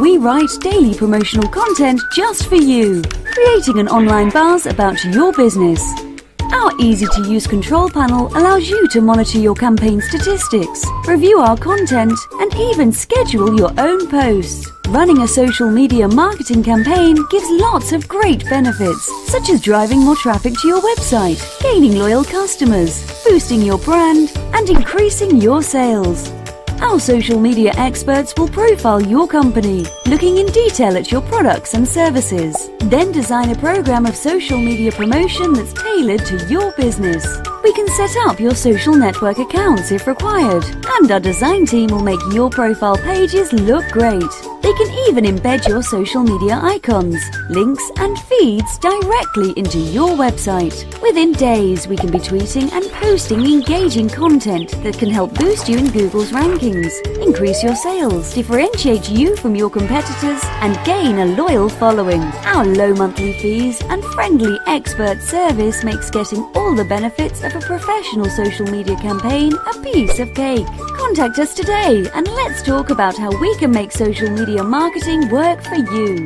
We write daily promotional content just for you, creating an online buzz about your business. Our easy to use control panel allows you to monitor your campaign statistics, review our content, and even schedule your own posts. Running a social media marketing campaign gives lots of great benefits, such as driving more traffic to your website, gaining loyal customers, boosting your brand, and increasing your sales. Our social media experts will profile your company, looking in detail at your products and services. Then design a program of social media promotion that's tailored to your business. We can set up your social network accounts if required, and our design team will make your profile pages look great. They can even embed your social media icons, links, and feeds directly into your website. Within days, we can be tweeting and posting engaging content that can help boost you in Google's rankings, increase your sales, differentiate you from your competitors, and gain a loyal following. Our low monthly fees and friendly expert service makes getting all the benefits of a professional social media campaign a piece of cake. Contact us today and let's talk about how we can make social media marketing work for you.